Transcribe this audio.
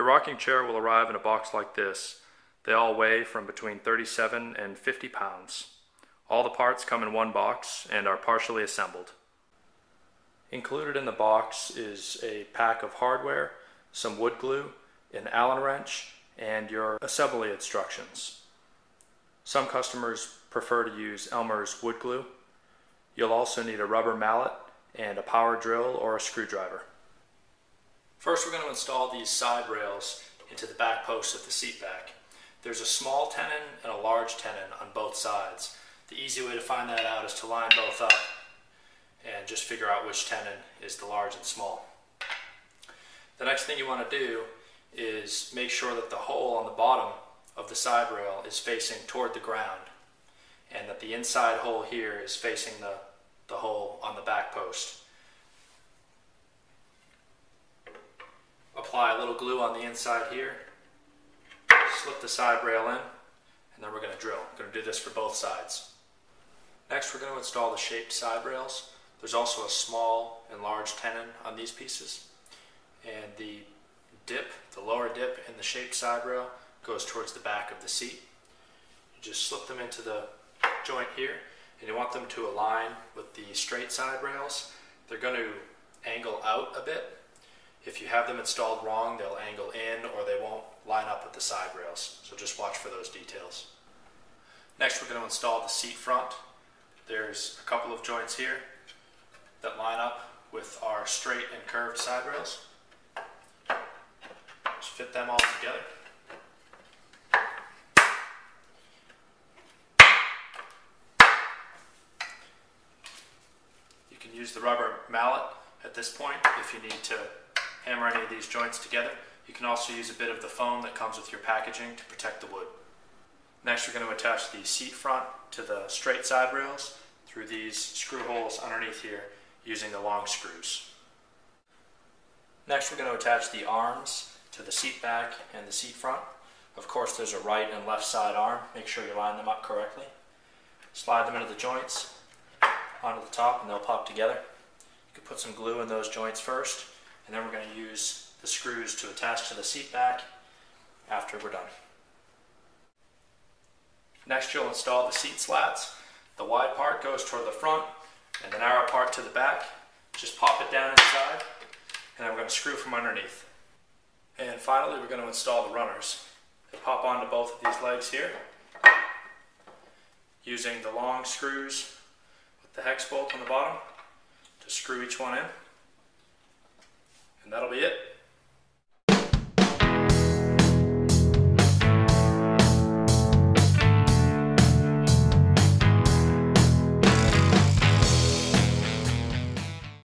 Your rocking chair will arrive in a box like this. They all weigh from between 37 and 50 pounds. All the parts come in one box and are partially assembled. Included in the box is a pack of hardware, some wood glue, an Allen wrench, and your assembly instructions. Some customers prefer to use Elmer's wood glue. You'll also need a rubber mallet and a power drill or a screwdriver. First we're going to install these side rails into the back post of the seat back. There's a small tenon and a large tenon on both sides. The easy way to find that out is to line both up and just figure out which tenon is the large and small. The next thing you want to do is make sure that the hole on the bottom of the side rail is facing toward the ground and that the inside hole here is facing the, the hole on the back post. Apply a little glue on the inside here, slip the side rail in, and then we're going to drill. We're going to do this for both sides. Next we're going to install the shaped side rails. There's also a small and large tenon on these pieces. And the dip, the lower dip in the shaped side rail goes towards the back of the seat. You just slip them into the joint here and you want them to align with the straight side rails. They're going to angle out a bit. If you have them installed wrong, they'll angle in or they won't line up with the side rails. So just watch for those details. Next, we're going to install the seat front. There's a couple of joints here that line up with our straight and curved side rails. Just fit them all together. You can use the rubber mallet at this point if you need to hammer any of these joints together. You can also use a bit of the foam that comes with your packaging to protect the wood. Next we're going to attach the seat front to the straight side rails through these screw holes underneath here using the long screws. Next we're going to attach the arms to the seat back and the seat front. Of course there's a right and left side arm. Make sure you line them up correctly. Slide them into the joints onto the top and they'll pop together. You can put some glue in those joints first and then we're going to use the screws to attach to the seat back after we're done. Next you'll install the seat slats. The wide part goes toward the front and the narrow part to the back. Just pop it down inside and then we're going to screw from underneath. And finally we're going to install the runners. They pop onto both of these legs here using the long screws with the hex bolt on the bottom to screw each one in. And that'll be it.